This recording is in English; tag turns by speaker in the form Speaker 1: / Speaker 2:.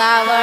Speaker 1: I sour.